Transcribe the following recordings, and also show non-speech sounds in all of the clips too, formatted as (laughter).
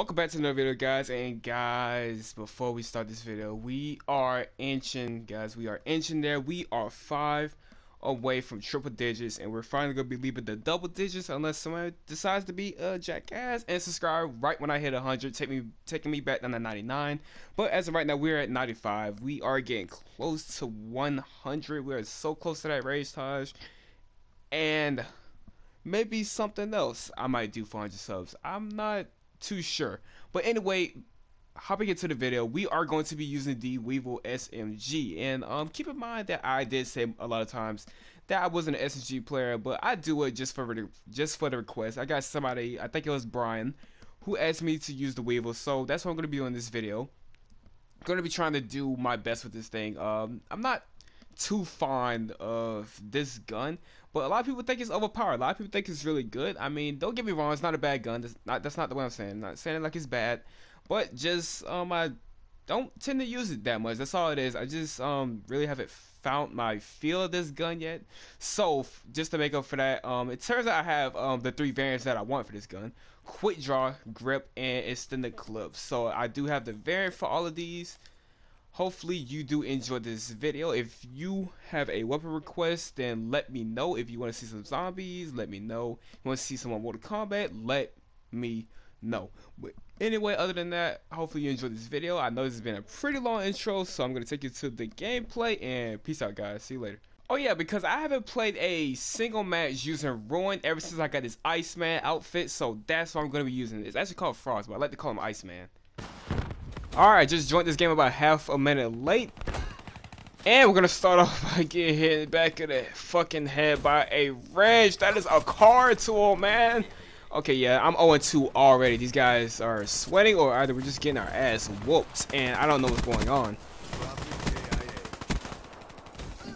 Welcome back to another video guys and guys before we start this video we are inching guys we are inching there we are five away from triple digits and we're finally gonna be leaving the double digits unless someone decides to be a jackass and subscribe right when I hit 100 take me taking me back down to 99 but as of right now we're at 95 we are getting close to 100 we're so close to that race Taj. And maybe something else I might do 400 subs. I'm not too sure. But anyway, hopping into the video, we are going to be using the Weevil SMG. And um, keep in mind that I did say a lot of times that I wasn't an SMG player, but I do it just for the just for the request. I got somebody, I think it was Brian, who asked me to use the Weevil, so that's what I'm going to be on this video. I'm going to be trying to do my best with this thing. Um, I'm not too fond of this gun, but a lot of people think it's overpowered. A lot of people think it's really good. I mean, don't get me wrong, it's not a bad gun. That's not that's not the way I'm saying. I'm not saying it like it's bad, but just um I don't tend to use it that much. That's all it is. I just um really haven't found my feel of this gun yet. So just to make up for that, um it turns out I have um the three variants that I want for this gun: quick draw, grip, and extended clip. So I do have the variant for all of these hopefully you do enjoy this video. If you have a weapon request then let me know. If you want to see some zombies let me know. You want to see some Mortal Kombat let me know. But anyway other than that hopefully you enjoyed this video. I know this has been a pretty long intro so I'm gonna take you to the gameplay and peace out guys. See you later. Oh yeah, because I haven't played a single match using Ruin ever since I got this Iceman outfit, so that's why I'm going to be using. It. It's actually called Frost, but I like to call him Iceman. Alright, just joined this game about half a minute late. And we're gonna start (laughs) off by getting hit in the back of the fucking head by a wrench. That is a car tool, man. Okay, yeah, I'm 0-2 already. These guys are sweating or either we're just getting our ass whooped. And I don't know what's going on.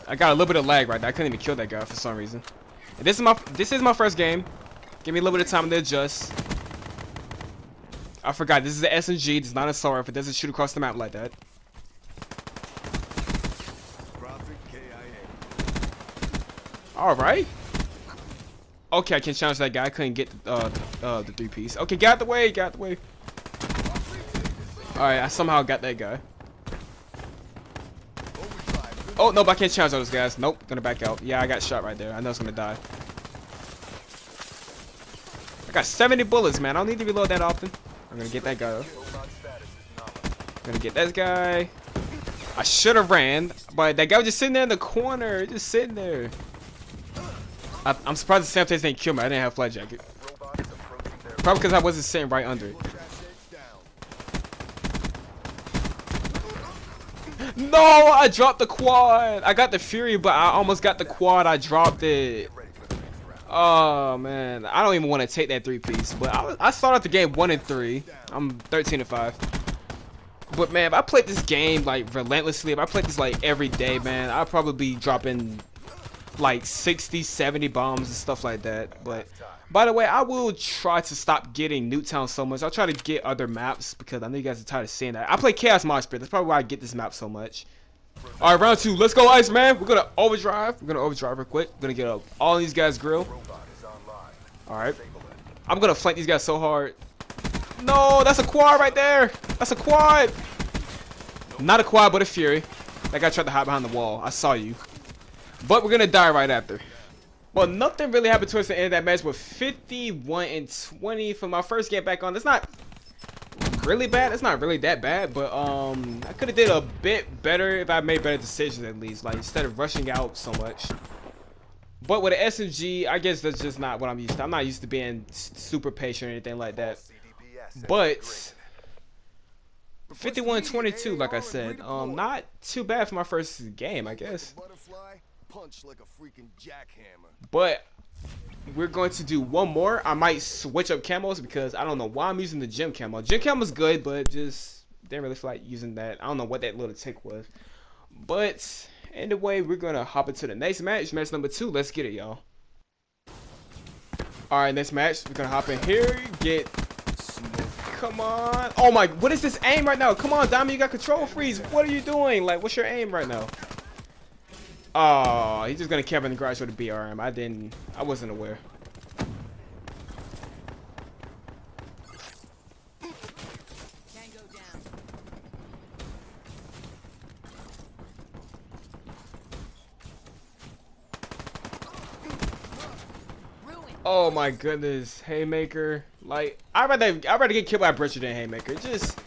I got a little bit of lag right there. I couldn't even kill that guy for some reason. And this is my this is my first game. Give me a little bit of time to adjust. I forgot, this is the SMG, this is not a SAR if it doesn't shoot across the map like that. Alright. Okay, I can challenge that guy. I couldn't get uh, uh, the three piece. Okay, get out the way, get out the way. Alright, I somehow got that guy. Oh, no, but I can't challenge those guys. Nope, gonna back out. Yeah, I got shot right there. I know it's gonna die. I got 70 bullets, man. I don't need to reload that often. I'm gonna get that guy. I'm gonna get this guy. I should have ran, but that guy was just sitting there in the corner, just sitting there. I, am surprised the Sam didn't kill me. I didn't have flight jacket. Probably because I wasn't sitting right under it. No, I dropped the quad. I got the Fury, but I almost got the quad. I dropped it. Oh man, I don't even want to take that three piece. But I, I started the game one and three. I'm 13 and five. But man, if I played this game like relentlessly, if I played this like every day, man, I'd probably be dropping like 60, 70 bombs and stuff like that. But by the way, I will try to stop getting Nuketown so much. I'll try to get other maps because I know you guys are tired of seeing that. I play Chaos Moshpit. That's probably why I get this map so much. All right, round two. Let's go, Ice Man. We're gonna overdrive. We're gonna overdrive real quick. We're gonna get up all these guys' grill. All right. I'm gonna flank these guys so hard. No, that's a quad right there. That's a quad. Not a quad, but a fury. That guy tried to hide behind the wall. I saw you. But we're gonna die right after. Well, nothing really happened towards the end of that match with 51 and 20 for my first game back on. That's not really bad. It's not really that bad, but um, I could have did a bit better if I made better decisions at least. Like instead of rushing out so much. But with an SMG, I guess that's just not what I'm used to. I'm not used to being super patient or anything like that. But 51-22, like I said, um, not too bad for my first game, I guess. But we're going to do one more. I might switch up camos because I don't know why I'm using the gem camo. Gem camo's good, but just didn't really feel like using that. I don't know what that little tick was. But anyway, we're going to hop into the next match. Match number two. Let's get it, y'all. Alright, next match. We're going to hop in here. Get... Come on. Oh my... What is this aim right now? Come on, Diamond. You got control freeze. What are you doing? Like, what's your aim right now? Oh, he's just gonna camp in the garage with a BRM. I didn't. I wasn't aware. Oh my goodness, Haymaker! Like I'd rather I'd rather get killed by Butcher than Haymaker. Just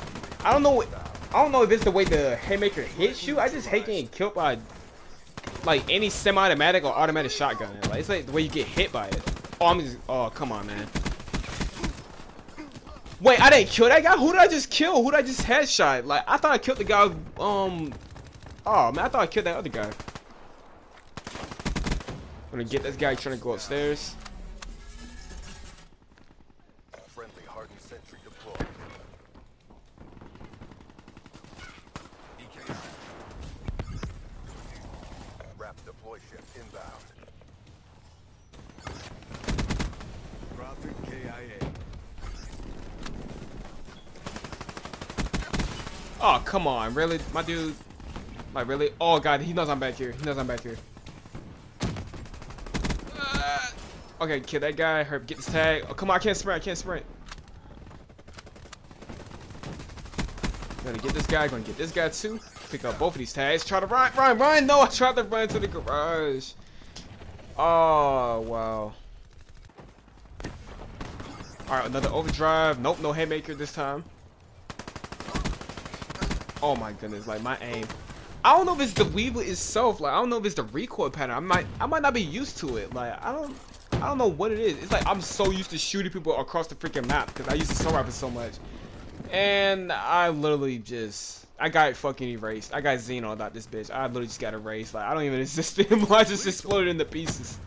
I don't know I don't know if it's the way the Haymaker hits you. I just hate getting killed by like any semi-automatic or automatic shotgun. Like it's like the way you get hit by it. Oh I'm just oh come on man. Wait, I didn't kill that guy? Who did I just kill? Who did I just headshot? Like I thought I killed the guy um Oh man, I thought I killed that other guy. I'm gonna get this guy trying to go upstairs. Oh, come on. Really? My dude. Like, really? Oh, God. He knows I'm back here. He knows I'm back here. Uh, okay, kill that guy. Herb, get this tag. Oh, come on. I can't sprint. I can't sprint. Gonna get this guy. Gonna get this guy, too. Pick up both of these tags. Try to run. Run. Run. No, I tried to run to the garage. Oh, wow. Alright, another overdrive. Nope, no haymaker this time. Oh my goodness, like my aim. I don't know if it's the Weevil itself, like I don't know if it's the recoil pattern. I might I might not be used to it. Like I don't I don't know what it is. It's like I'm so used to shooting people across the freaking map because I use the assault rifle so much. And I literally just I got fucking erased. I got Xeno about this bitch. I literally just got erased. Like I don't even (laughs) exist anymore. I just exploded into pieces.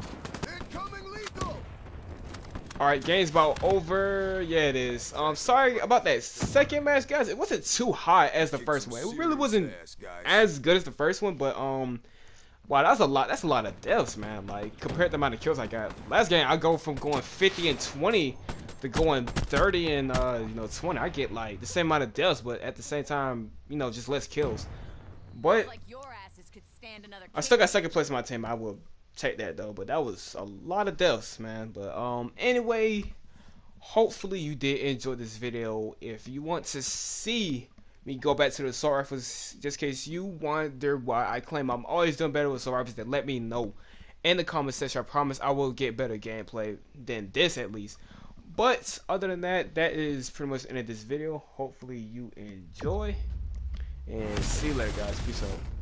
Incoming lethal! Alright, game's about over. Yeah, it is. Um, sorry about that second match, guys. It wasn't too hot as the first one. It really wasn't as good as the first one, but um, wow, that's a lot. That's a lot of deaths, man. Like compared to the amount of kills I got. Last game, I go from going 50 and 20 to going 30 and uh, you know 20. I get like the same amount of deaths, but at the same time, you know, just less kills. But like your asses could stand another I still got second place in my team. I will take that though. But that was a lot of deaths, man. But um, anyway, hopefully you did enjoy this video. If you want to see me go back to the assault rifles, just in case you wonder why I claim I'm always doing better with assault rifles, then let me know in the comment section. I promise I will get better gameplay than this at least. But other than that, that is pretty much the end of this video. Hopefully you enjoy. And see you later, guys. Peace out.